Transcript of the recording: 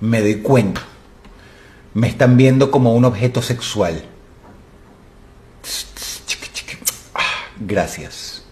Me doy cuenta. Me están viendo como un objeto sexual. Ah, gracias.